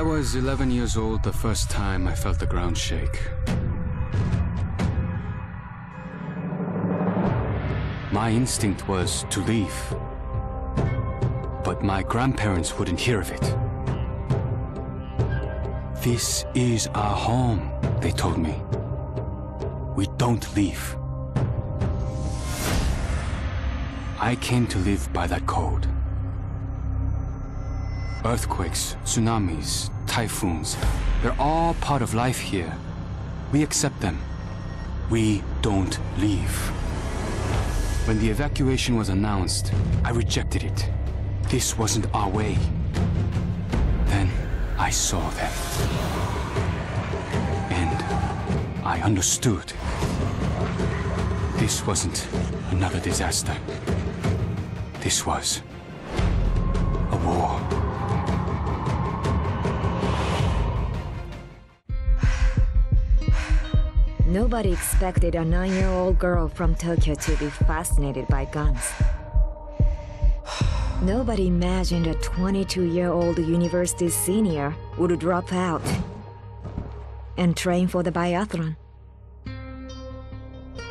I was 11 years old the first time I felt the ground shake. My instinct was to leave. But my grandparents wouldn't hear of it. This is our home, they told me. We don't leave. I came to live by that code. Earthquakes, tsunamis, typhoons, they're all part of life here. We accept them. We don't leave. When the evacuation was announced, I rejected it. This wasn't our way. Then I saw them. And I understood. This wasn't another disaster. This was a war. Nobody expected a nine-year-old girl from Tokyo to be fascinated by guns. Nobody imagined a 22-year-old university senior would drop out and train for the biathlon.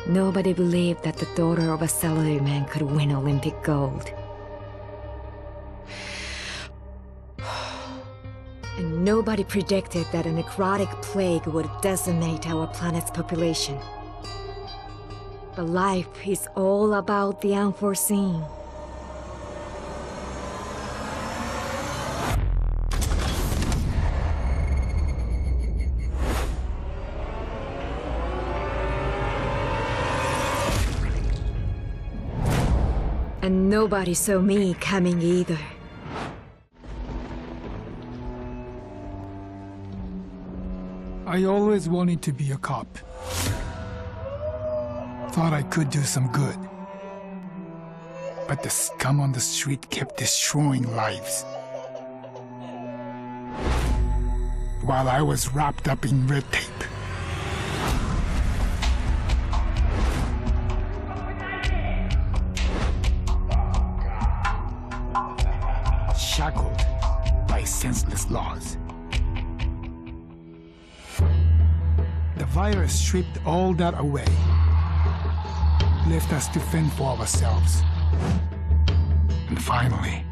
Nobody believed that the daughter of a salaryman could win Olympic gold. Nobody predicted that a necrotic plague would decimate our planet's population. But life is all about the unforeseen. And nobody saw me coming either. I always wanted to be a cop. Thought I could do some good. But the scum on the street kept destroying lives. While I was wrapped up in red tape. Shackled by senseless laws. Virus stripped all that away, left us to fend for ourselves. And finally,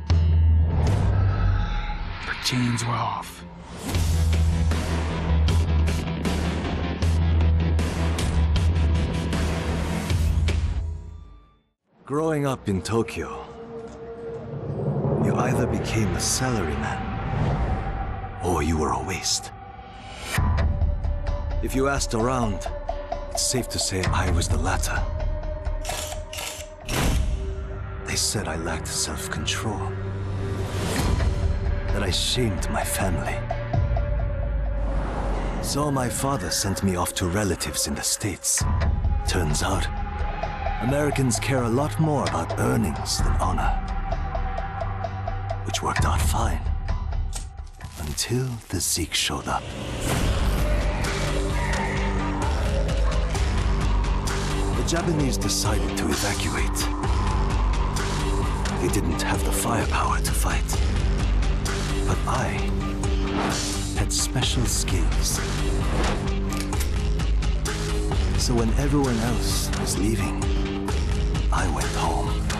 the chains were off. Growing up in Tokyo, you either became a salaryman or you were a waste. If you asked around, it's safe to say I was the latter. They said I lacked self-control. That I shamed my family. So my father sent me off to relatives in the States. Turns out, Americans care a lot more about earnings than honor. Which worked out fine. Until the Zeke showed up. Japanese decided to evacuate. They didn't have the firepower to fight. But I had special skills. So when everyone else was leaving, I went home.